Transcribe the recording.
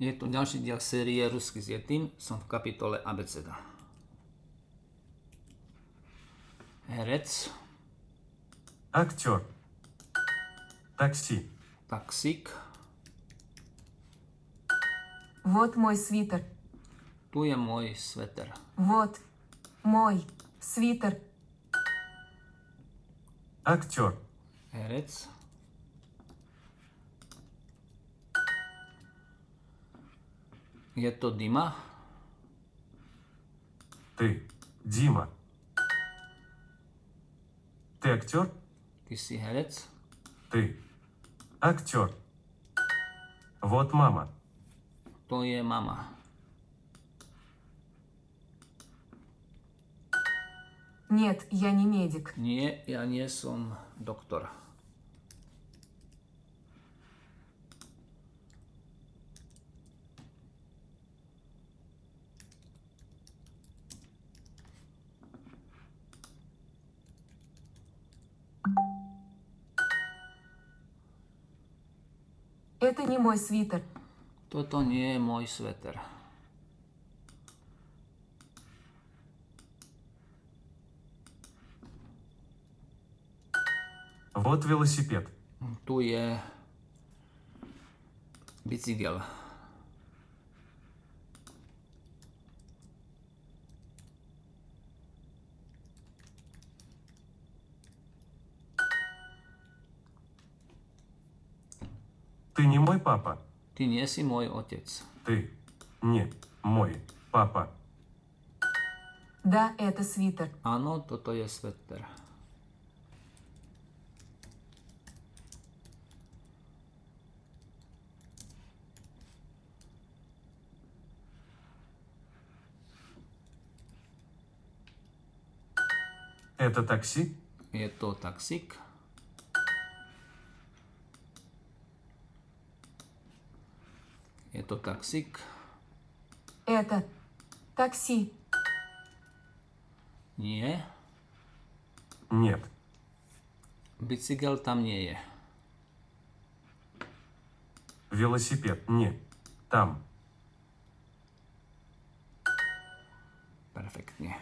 Je to ďalší diel série Rusky s Jetým. Som v kapitole Abeceda. Herec, Актер. Такси. taxík. Вот мой свитер. Tu je môj sveter. Вот мой свитер. Актер. Herec. Je to Dima. Ты. Дима. Ты актер? Ty si herec. Ты. Актер. Вот мама. To je mama. Нет, я не медик. Nie, ja nie som doktor. Это не мой свитер. Toto nie je môj sveter. Вот велосипед. Tu je bicykel. Ты не мой папа. Ty nie si môj otec. Ты не мой папа. Да, это свитер. Áno, toto je sveter. Это такси? Je to to taxík. Это такси. Nie. Нет. Bicykel tam nie je. Велосипед. Не. Там. Perfektne.